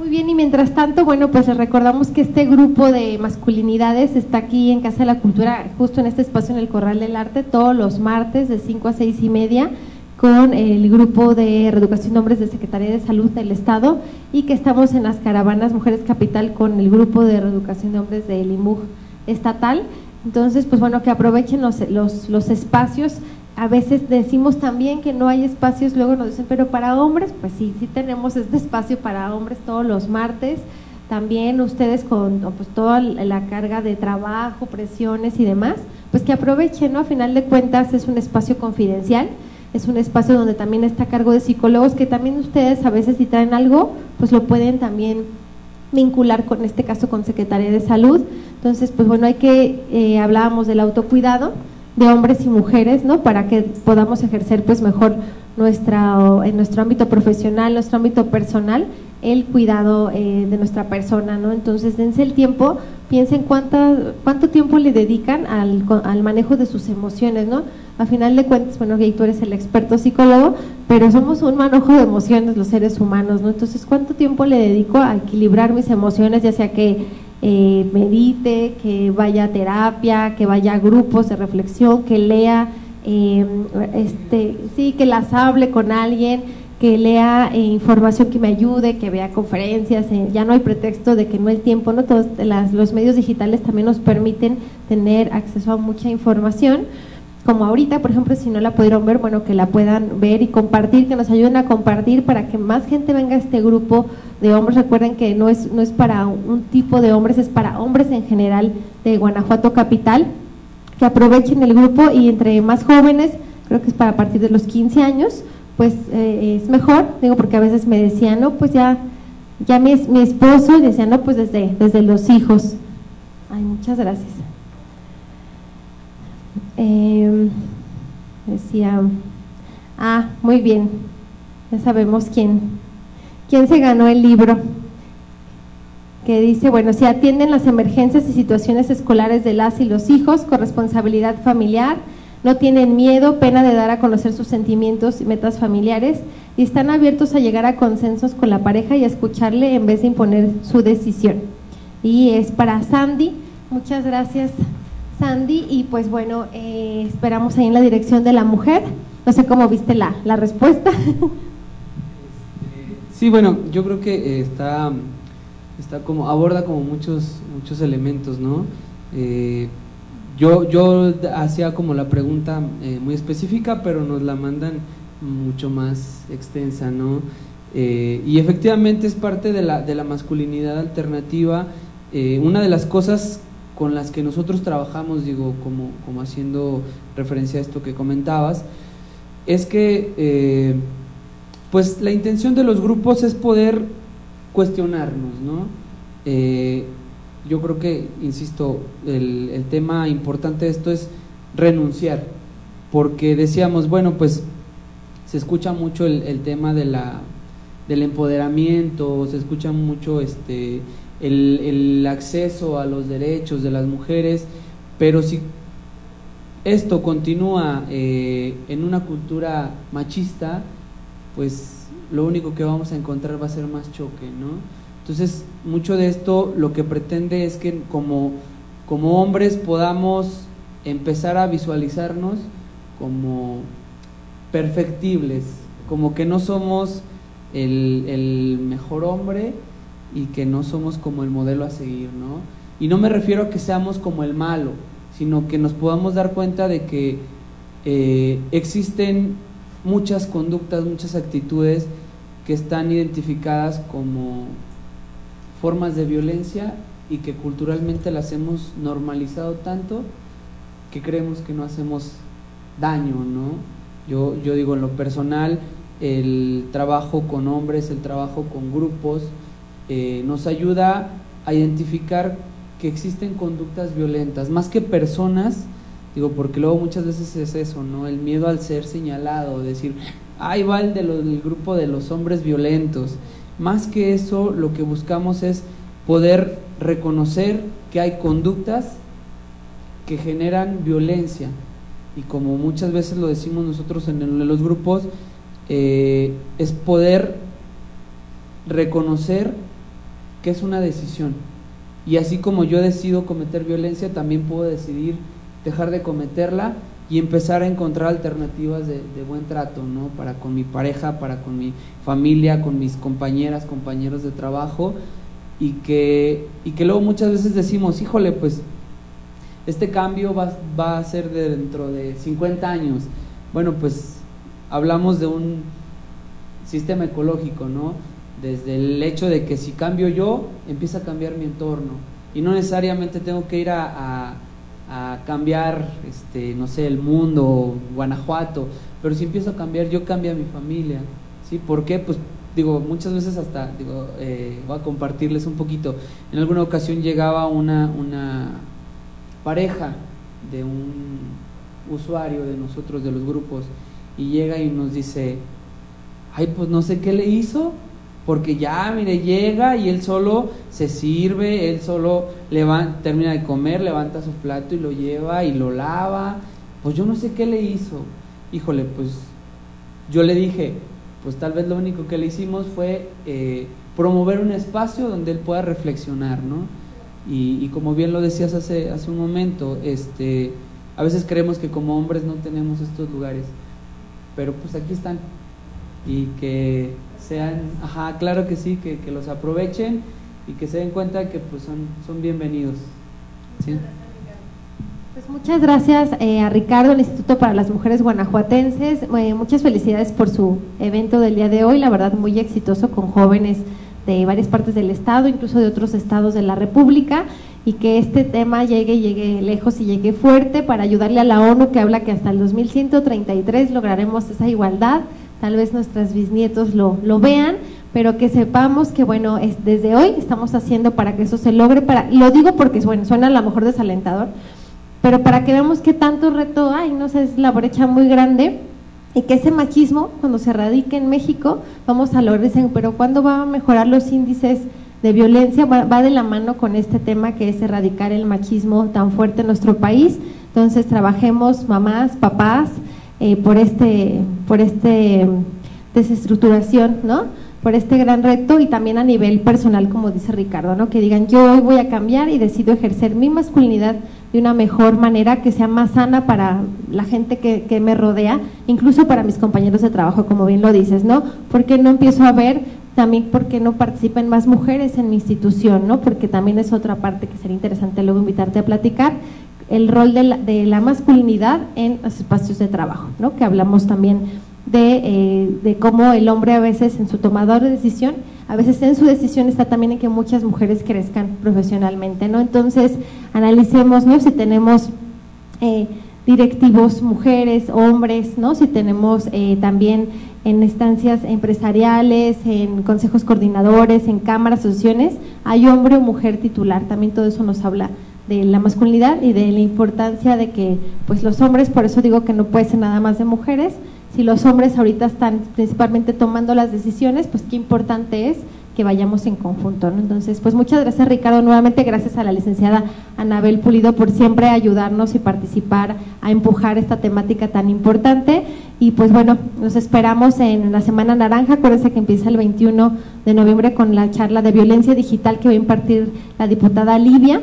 Muy bien, y mientras tanto, bueno, pues les recordamos que este grupo de masculinidades está aquí en Casa de la Cultura, justo en este espacio en el Corral del Arte, todos los martes de 5 a 6 y media, con el grupo de Reeducación de Hombres de Secretaría de Salud del Estado y que estamos en las caravanas Mujeres Capital con el grupo de Reeducación de Hombres del IMUG estatal. Entonces, pues bueno, que aprovechen los, los, los, espacios. A veces decimos también que no hay espacios, luego nos dicen, pero para hombres, pues sí, sí tenemos este espacio para hombres todos los martes. También ustedes con pues, toda la carga de trabajo, presiones y demás, pues que aprovechen, ¿no? A final de cuentas es un espacio confidencial, es un espacio donde también está a cargo de psicólogos, que también ustedes a veces si traen algo, pues lo pueden también vincular con este caso con Secretaría de Salud. Entonces, pues bueno, hay que, eh, hablábamos del autocuidado de hombres y mujeres, ¿no? Para que podamos ejercer pues mejor nuestra, en nuestro ámbito profesional, nuestro ámbito personal, el cuidado eh, de nuestra persona, ¿no? Entonces, dense el tiempo, piensen cuánta, cuánto tiempo le dedican al, al manejo de sus emociones, ¿no? A final de cuentas, bueno, que tú eres el experto psicólogo, pero somos un manojo de emociones los seres humanos, ¿no? Entonces, ¿cuánto tiempo le dedico a equilibrar mis emociones, ya sea que eh, medite, que vaya a terapia, que vaya a grupos de reflexión, que lea, eh, este, sí, que las hable con alguien, que lea eh, información que me ayude, que vea conferencias, ya no hay pretexto de que no hay tiempo, ¿no? Todos las, los medios digitales también nos permiten tener acceso a mucha información como ahorita, por ejemplo, si no la pudieron ver, bueno, que la puedan ver y compartir, que nos ayuden a compartir para que más gente venga a este grupo de hombres. Recuerden que no es, no es para un tipo de hombres, es para hombres en general de Guanajuato Capital, que aprovechen el grupo y entre más jóvenes, creo que es para partir de los 15 años, pues eh, es mejor, digo, porque a veces me decían, no, pues ya, ya mi, mi esposo, y decían, no, pues desde, desde los hijos. Ay, muchas gracias. Em, decía, ah, muy bien, ya sabemos quién, quién se ganó el libro que dice, bueno, si atienden las emergencias y situaciones escolares de las y los hijos con responsabilidad familiar, no tienen miedo, pena de dar a conocer sus sentimientos y metas familiares y están abiertos a llegar a consensos con la pareja y a escucharle en vez de imponer su decisión. Y es para Sandy. Muchas gracias, Sandy. Y pues bueno, eh, esperamos ahí en la dirección de la mujer. No sé cómo viste la, la respuesta. Sí, bueno, yo creo que eh, está está como, aborda como muchos, muchos elementos, ¿no? Eh, yo, yo hacía como la pregunta eh, muy específica, pero nos la mandan mucho más extensa, ¿no? Eh, y efectivamente es parte de la, de la masculinidad alternativa. una de las cosas con las que nosotros trabajamos, digo, como, como haciendo referencia a esto que comentabas, es que pues la intención de los grupos es poder cuestionarnos, ¿no? Eh, yo creo que, insisto, el, tema importante de esto es renunciar, porque decíamos, bueno, pues se escucha mucho el, tema de la, del empoderamiento, se escucha mucho este, el, acceso a los derechos de las mujeres, pero si esto continúa eh, en una cultura machista, pues lo único que vamos a encontrar va a ser más choque, ¿no? Entonces, mucho de esto lo que pretende es que como, como hombres podamos empezar a visualizarnos como perfectibles, como que no somos el, el, mejor hombre y que no somos como el modelo a seguir, ¿no? Y no me refiero a que seamos como el malo, sino que nos podamos dar cuenta de que eh, existen muchas conductas, muchas actitudes que están identificadas como formas de violencia y que culturalmente las hemos normalizado tanto que creemos que no hacemos daño, ¿no? Yo, yo digo en lo personal, el trabajo con hombres, el trabajo con grupos, eh, nos ayuda a identificar que existen conductas violentas, más que personas, Digo, porque luego muchas veces es eso, ¿no? El miedo al ser señalado, decir, ahí va el del grupo de los hombres violentos. Más que eso, lo que buscamos es poder reconocer que hay conductas que generan violencia. Y como muchas veces lo decimos nosotros en, los grupos, eh, es poder reconocer que es una decisión. Y así como yo decido cometer violencia, también puedo decidir dejar de cometerla y empezar a encontrar alternativas de, buen trato, ¿no? Para con mi pareja, para con mi familia, con mis compañeras, compañeros de trabajo, y que, y que luego muchas veces decimos, híjole, pues este cambio va, va a ser dentro de 50 años. Bueno, pues hablamos de un sistema ecológico, ¿no? Desde el hecho de que si cambio yo, empieza a cambiar mi entorno. Y no necesariamente tengo que ir a a cambiar, este, no sé, el mundo, Guanajuato, pero si empiezo a cambiar, yo cambio a mi familia, ¿sí? ¿Por qué? Pues digo, muchas veces hasta, digo, eh, voy a compartirles un poquito, en alguna ocasión llegaba una, una pareja de un usuario de nosotros, de los grupos, y llega y nos dice, ay, pues no sé qué le hizo, porque ya, mire, llega y él solo se sirve, él solo levanta, termina de comer, levanta su plato y lo lleva y lo lava. Pues yo no sé qué le hizo. Híjole, pues yo le dije, pues tal vez lo único que le hicimos fue eh, promover un espacio donde él pueda reflexionar, ¿no? Y, como bien lo decías hace, hace un momento, este, a veces creemos que como hombres no tenemos estos lugares, pero pues aquí están. Y que sean, ajá, claro que sí, que, los aprovechen y que se den cuenta que pues son, son bienvenidos. Pues muchas gracias eh, a Ricardo, el Instituto para las Mujeres Guanajuatenses. Eh, muchas felicidades por su evento del día de hoy, la verdad muy exitoso con jóvenes de varias partes del estado, incluso de otros estados de la República, y que este tema llegue, llegue lejos y llegue fuerte para ayudarle a la ONU que habla que hasta el 2133 lograremos esa igualdad tal vez nuestros bisnietos lo, lo vean, pero que sepamos que, bueno, es, desde hoy estamos haciendo para que eso se logre. Para, lo digo porque, bueno, suena a lo mejor desalentador, pero para que veamos qué tanto reto hay, no sé, es la brecha muy grande y que ese machismo, cuando se radique en México, vamos a lograr, dicen, pero ¿cuándo va a mejorar los índices de violencia? Va, de la mano con este tema que es erradicar el machismo tan fuerte en nuestro país. Entonces, trabajemos mamás, papás, eh, por este, por este desestructuración, ¿no? por este gran reto y también a nivel personal, como dice Ricardo, ¿no? que digan yo hoy voy a cambiar y decido ejercer mi masculinidad de una mejor manera, que sea más sana para la gente que, que me rodea, incluso para mis compañeros de trabajo, como bien lo dices, ¿no? Porque no empiezo a ver también porque no participen más mujeres en mi institución, ¿no? Porque también es otra parte que sería interesante luego invitarte a platicar, el rol de la, de la masculinidad en los espacios de trabajo, ¿no? Que hablamos también eh, de, cómo el hombre a veces en su tomador de decisión, a veces en su decisión está también en que muchas mujeres crezcan profesionalmente, ¿no? Entonces, analicemos, ¿no? Si tenemos eh, directivos mujeres, hombres, ¿no? Si tenemos eh, también en instancias empresariales, en consejos coordinadores, en cámaras, asociaciones, hay hombre o mujer titular, también todo eso nos habla de la masculinidad y de la importancia de que pues los hombres, por eso digo que no puede ser nada más de mujeres, si los hombres ahorita están principalmente tomando las decisiones, pues qué importante es que vayamos en conjunto. ¿no? Entonces, pues muchas gracias Ricardo, nuevamente gracias a la licenciada Anabel Pulido por siempre ayudarnos y participar a empujar esta temática tan importante. Y pues bueno, nos esperamos en la Semana Naranja, acuérdense que empieza el 21 de noviembre con la charla de violencia digital que va a impartir la diputada Livia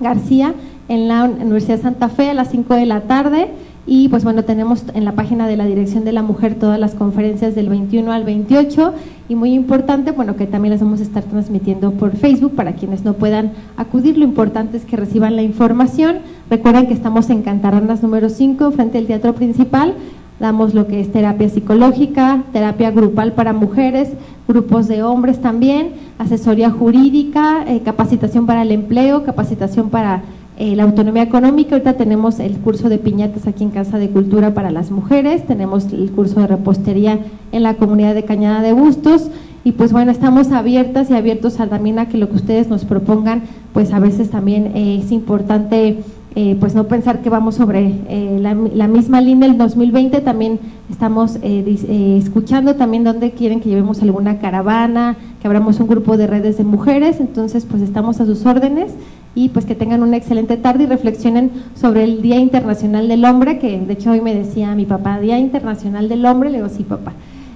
García en la Universidad de Santa Fe a las 5 de la tarde. Y pues bueno, tenemos en la página de la Dirección de la Mujer todas las conferencias del 21 al 28 y muy importante, bueno, que también las vamos a estar transmitiendo por Facebook para quienes no puedan acudir. Lo importante es que reciban la información. Recuerden que estamos en Cantarranas número 5 frente al teatro principal. Damos lo que es terapia psicológica, terapia grupal para mujeres, grupos de hombres también, asesoría jurídica, eh, capacitación para el empleo, capacitación para eh, la autonomía económica. Ahorita tenemos el curso de piñatas aquí en Casa de Cultura para las mujeres, tenemos el curso de repostería en la comunidad de Cañada de Bustos y pues bueno, estamos abiertas y abiertos a, también a que lo que ustedes nos propongan, pues a veces también eh, es importante eh, pues no pensar que vamos sobre la, la, misma línea el 2020, también estamos escuchando también dónde quieren que llevemos alguna caravana, que abramos un grupo de redes de mujeres, entonces pues estamos a sus órdenes y pues que tengan una excelente tarde y reflexionen sobre el Día Internacional del Hombre, que de hecho hoy me decía mi papá, Día Internacional del Hombre, le digo, sí papá.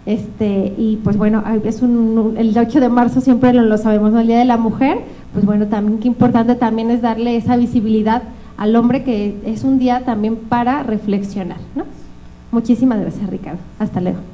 Este, y pues bueno, es un, el 8 de marzo siempre lo, sabemos, ¿no? el Día de la Mujer, pues bueno, también qué importante también es darle esa visibilidad al hombre que es un día también para reflexionar, ¿no? Muchísimas gracias Ricardo, hasta luego.